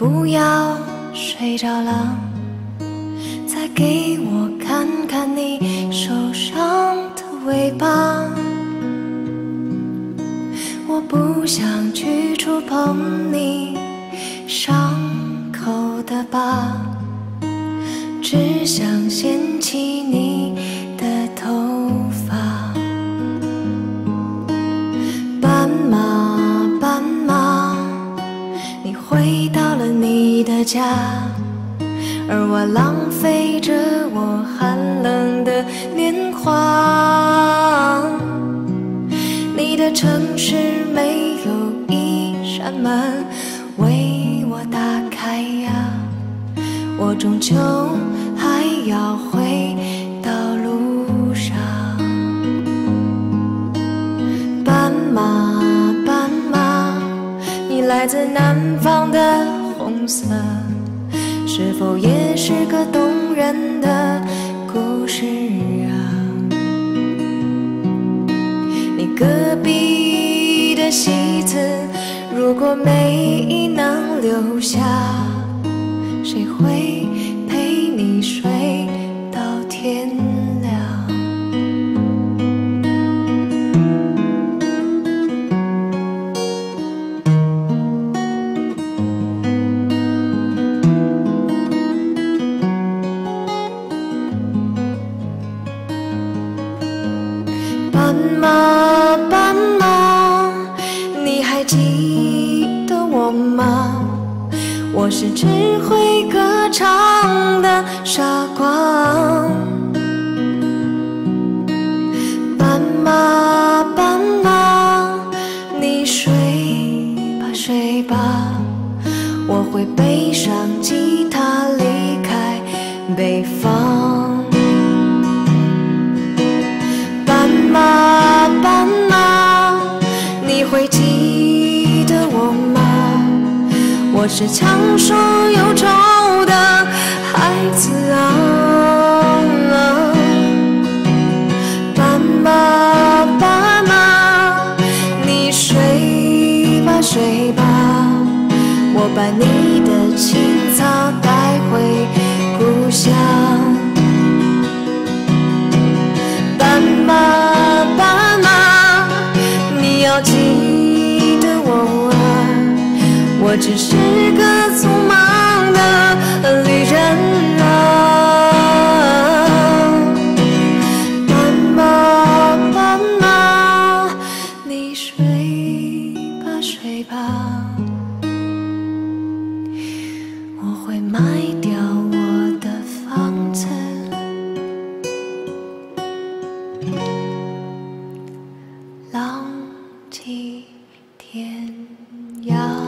不要睡着了，再给我看看你受伤的尾巴。我不想去触碰你伤口的疤，只想掀起你的头发。斑马，斑马，你回到了你的家，而我浪费着我寒冷的年华。你的城市没有一扇门为我打开呀，我终究还要回到路上。斑马，斑马，你来自南方的红色，是否也是个动人的故事啊？你隔壁的戏子，如果没能留下，谁会斑马，斑马，你还记得我吗？我是只会歌唱的傻瓜。斑马，斑马，你睡吧睡吧，我会背上吉他离开北方。是强说忧愁的孩子啊。斑马，斑马，你睡吧睡吧，我把你的青草带回故乡。我只是个匆忙的旅人啊斑马斑马你睡吧睡吧。我会卖掉我的房子。浪迹天涯。